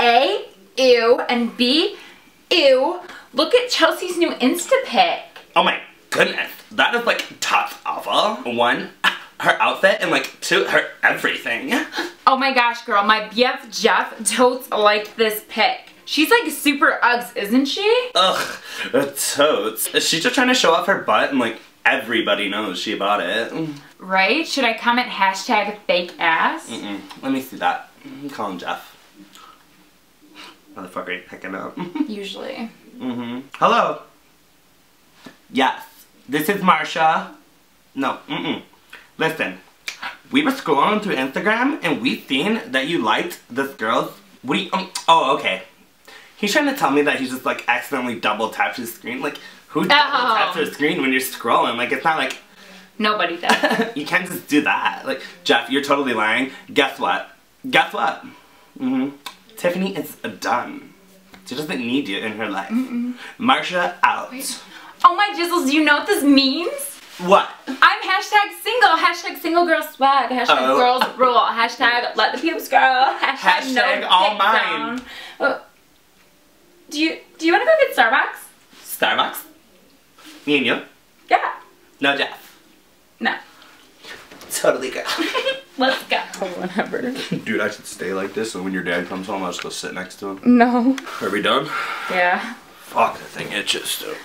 A, ew, and B, ew. Look at Chelsea's new Insta pic. Oh my goodness, that is like top awful. One, her outfit, and like two, her everything. Oh my gosh, girl, my BF Geff totes like this pic. She's like super Uggs, isn't she? Ugh, totes. She's just trying to show off her butt and like everybody knows she bought it. Right? Should I comment hashtag fake ass? Mm-mm. Let me see that. Call him Geff. Motherfucker ain't picking up. Usually. mm-hmm. Hello. Yes, this is Marsha. No, mm-mm. Listen, we were scrolling through Instagram and we seen that you liked this girl's. What do you? Um, oh, okay. He's trying to tell me that he just like accidentally double tapped his screen. Like, who double taps Oh. their screen when you're scrolling? Like, it's not like Nobody does. you can't just do that. Like, Geff, you're totally lying. Guess what? Guess what? Mm-hmm. Tiffany is done. She doesn't need you in her life. Marsha out. oh my jizzles, do you know what this means? What? I'm hashtag single, hashtag single girl swag, hashtag Oh. girls rule, hashtag let the pubes grow, hashtag, Hashtag no all mine. down. Uh, do you do you want to go get Starbucks? Starbucks? Me and you? Yeah. No, Geff. No. Totally good. Let's go. Whatever. Dude, I should stay like this so when your dad comes home, I'll just go sit next to him. No. Are we done? Yeah. Fuck, that thing itches, dude.